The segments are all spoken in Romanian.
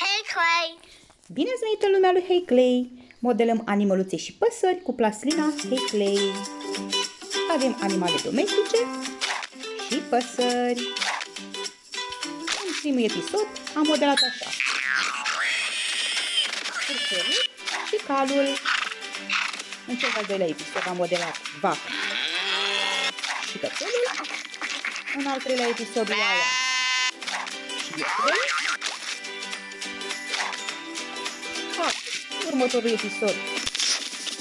Hey, Clay. Bine ați venit în lumea lui Hey Clay! Modelăm animăluțe și păsări cu plastilina Hey Clay. Avem animale domestice și păsări. În primul episod am modelat așa. Curcelul și calul. În cel de-al doilea episod am modelat vaca și cățelul. În al treilea episod oaia și iepurele. Următorul episod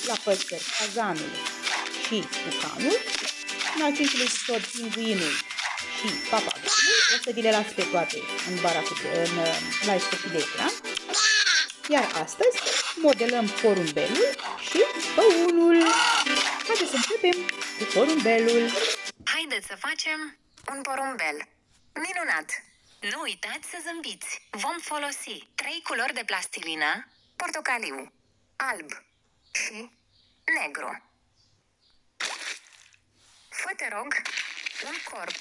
la păsări, cazanul și bucanul. În al cincilea episod, pinguinul și papagalul. O să vi le las pe toate în bara cu, în, la sfârșit de ecran. Iar astăzi modelăm porumbelul și păunul. Haideți să începem cu porumbelul. Haideți să facem un porumbel. Minunat! Nu uitați să zâmbiți. Vom folosi trei culori de plastilină, portocaliu, alb și negru. Fă, te rog, un corp.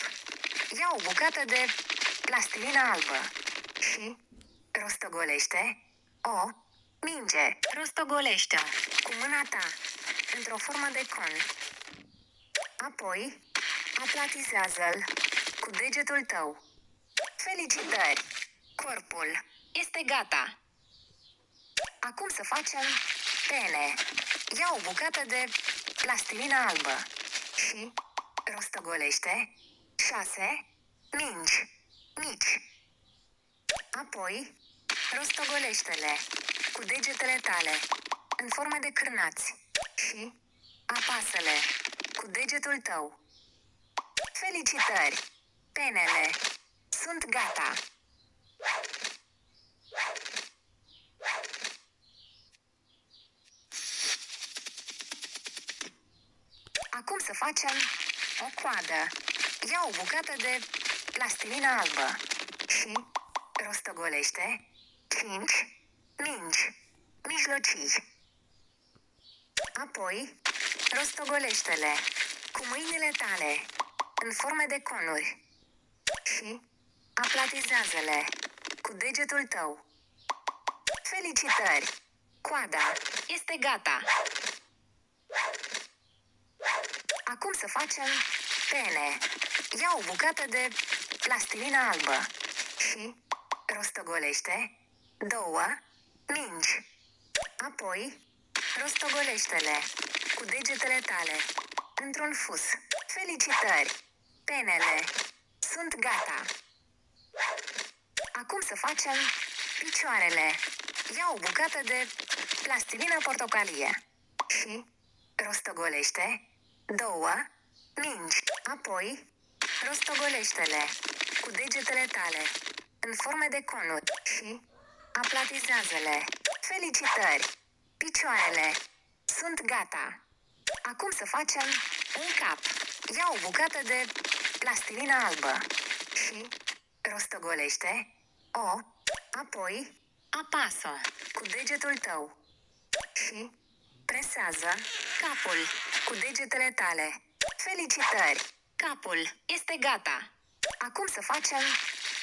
Ia o bucată de plastilină albă și rostogolește o minge. Rostogolește-o cu mâna ta într-o formă de con. Apoi, aplatizează-l cu degetul tău. Felicitări! Corpul este gata. Acum să facem pene. Ia o bucată de plastilină albă și rostogolește șase mingi mici. Apoi, rostogolește-le cu degetele tale în formă de cârnați și apasă-le cu degetul tău. Felicitări! Penele sunt gata! Acum să facem o coadă. Ia o bucată de plastilină albă și rostogolește 5 mingi mijlocii. Apoi, rostogolește-le cu mâinile tale în forme de conuri și aplatizează-le cu degetul tău. Felicitări! Coada este gata! Acum să facem pene. Ia o bucată de plastilină albă și rostogolește două mingi. Apoi, rostogolește-le cu degetele tale într-un fus. Felicitări! Penele sunt gata! Acum să facem picioarele. Ia o bucată de plastilină portocalie și rostogolește două mingi. Apoi, rostogolește-le cu degetele tale în forme de conuri și aplatizează-le. Felicitări! Picioarele sunt gata! Acum să facem un cap. Ia o bucată de plastilină albă și rostogolește o, apoi apasă cu degetul tău și presează capul cu degetele tale. Felicitări! Capul este gata! Acum să facem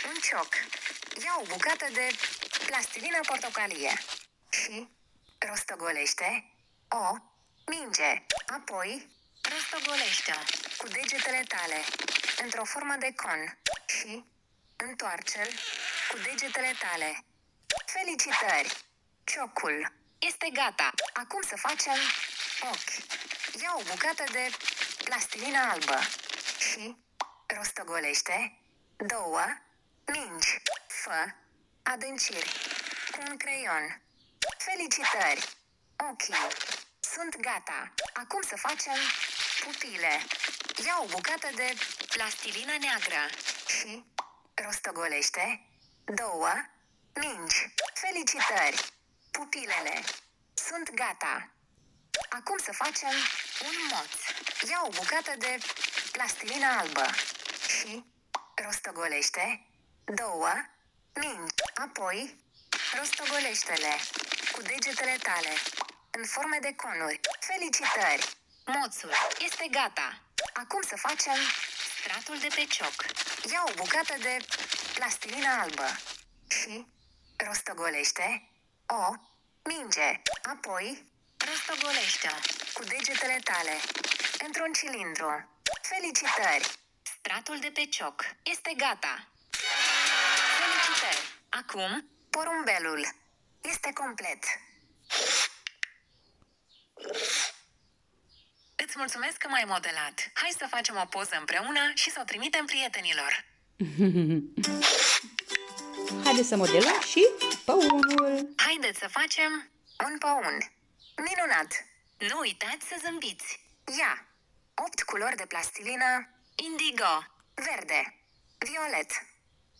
un cioc. Ia o bucată de plastilină portocalie și rostogolește o minge. Apoi, rostogolește-o cu degetele tale într-o formă de con și întoarce-l cu degetele tale. Felicitări! Ciocul este gata. Acum să facem ochi. Ia o bucată de plastilină albă și rostogolește două mingi. Fă adânciri cu un creion. Felicitări! Ochii sunt gata. Acum să facem pupile. Ia o bucată de plastilină neagră și rostogolește două mingi. Felicitări! Pupilele sunt gata. Acum să facem un moț. Ia o bucată de plastilină albă și rostogolește două mingi. Apoi, rostogolește-le cu degetele tale în forme de conuri. Felicitări! Moțul este gata. Acum să facem stratul de pe cioc. Ia o bucată de plastilină albă și rostogolește o minge, apoi rostogolește cu degetele tale într-un cilindru. Felicitări! Stratul de pe cioc este gata. Felicitări! Acum, porumbelul este complet. Îți mulțumesc că m-ai modelat. Hai să facem o poză împreună și să o trimitem prietenilor. Haideți să modelăm și păunul. Haideți să facem un păun. Minunat! Nu uitați să zâmbiți. Ia! 8 culori de plastilină indigo, verde, violet,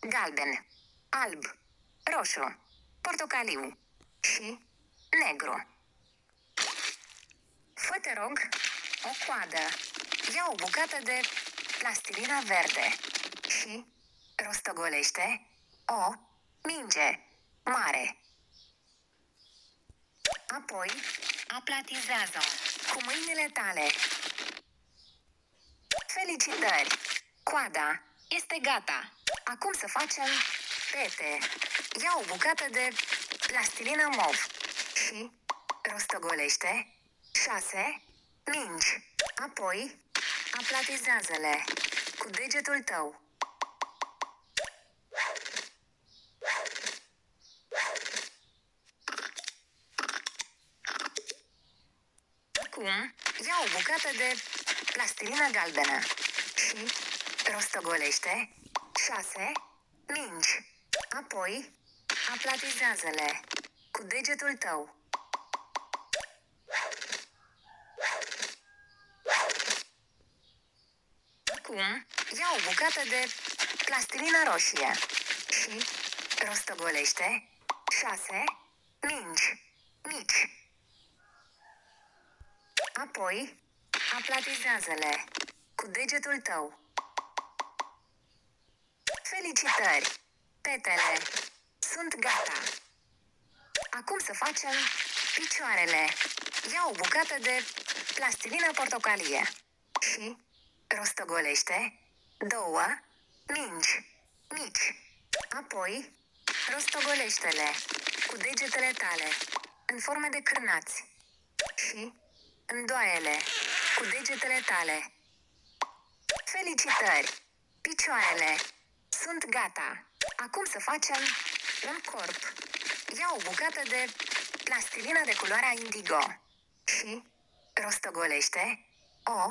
galben, alb, roșu, portocaliu și negru. Fă, te rog, o coadă. Ia o bucată de plastilina verde și rostogolește o minge mare. Apoi, aplatizează cu mâinile tale. Felicitări! Coada este gata. Acum să facem pete. Ia o bucată de plastilină mov și rostogolește șase mingi. Apoi aplatizează-le cu degetul tău. Acum, ia o bucată de plastilină galbenă și rostogolește șase mingi. Apoi, aplatizează-le cu degetul tău. Acum, ia o bucată de plastilină roșie și rostogolește șase mingi mici. Apoi, aplatizează-le cu degetul tău. Felicitări! Petele sunt gata. Acum să facem picioarele. Ia o bucată de plastilină portocalie și rostogolește două mingi mici. Apoi, rostogolește-le cu degetele tale în forme de cârnați și îndoaiele cu degetele tale. Felicitări! Picioarele sunt gata. Acum să facem un corp. Ia o bucată de plastilină de culoarea indigo și rostogolește o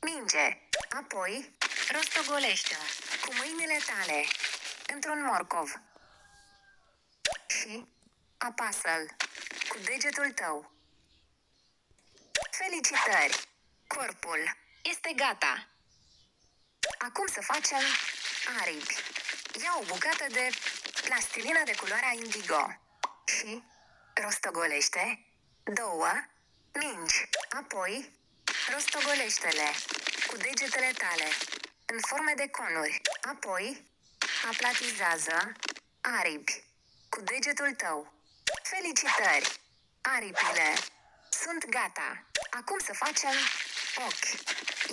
minge. Apoi rostogolește cu mâinile tale într-un morcov și apasă-l cu degetul tău. Felicitări! Corpul este gata. Acum să facem aripi. Ia o bucată de plastilină de culoarea indigo și rostogolește două mingi. Apoi rostogolește-le cu degetele tale în forme de conuri. Apoi aplatizează aripi cu degetul tău. Felicitări! Aripile sunt gata. Acum să facem ochi.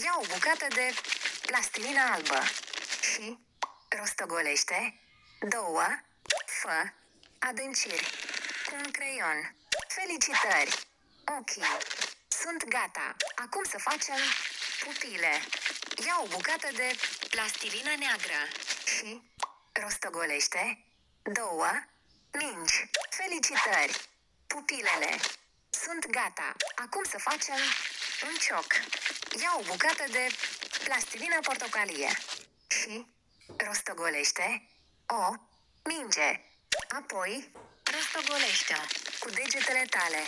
Ia o bucată de plastilină albă și rostogolește două fă adânciri cu un creion. Felicitări! Ochii sunt gata. Acum să facem pupile. Ia o bucată de plastilină neagră și rostogolește două mingi. Felicitări! Pupilele sunt gata. Acum să facem un cioc. Ia o bucată de plastilină portocalie și rostogolește o minge. Apoi rostogolește cu degetele tale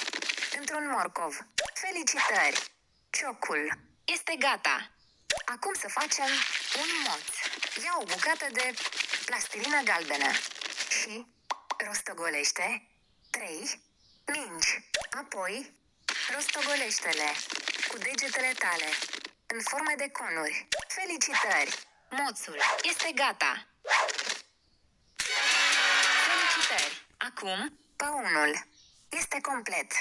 într-un morcov. Felicitări! Ciocul este gata. Acum să facem un moț. Ia o bucată de plastilină galbenă și rostogolește trei mingi. Apoi, rostogolește-le cu degetele tale în forme de conuri. Felicitări! Moțul este gata! Felicitări! Acum, păunul este complet.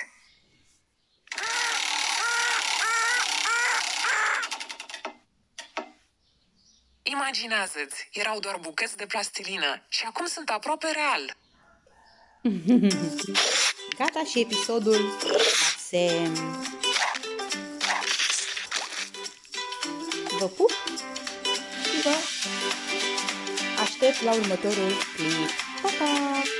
Imaginează-ți, erau doar bucăți de plastilină și acum sunt aproape real. Gata și episodul 6. Vă pup și vă aștept la următorul clip. Pa, pa!